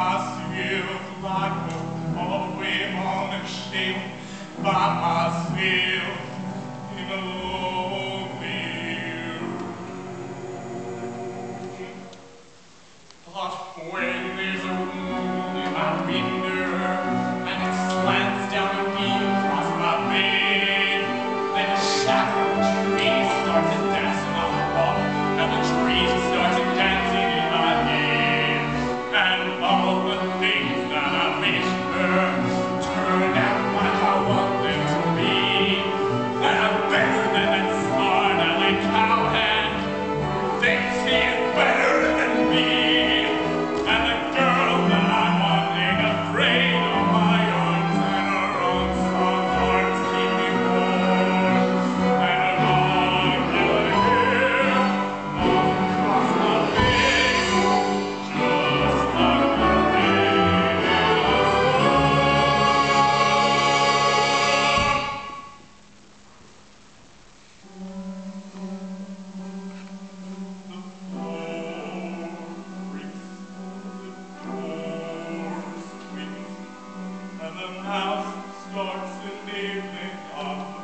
But when there's a woman by me. been the mouse starts to leave me off.